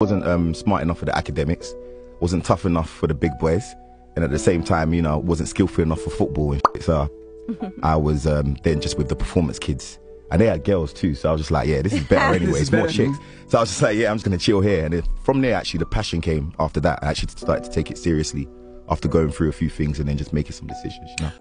wasn't um, smart enough for the academics, wasn't tough enough for the big boys, and at the same time, you know, wasn't skillful enough for football and shit. So I was um, then just with the performance kids. And they had girls too, so I was just like, yeah, this is better anyway. It's more chicks. So I was just like, yeah, I'm just gonna chill here. And then from there, actually, the passion came after that. I actually started to take it seriously after going through a few things and then just making some decisions, you know.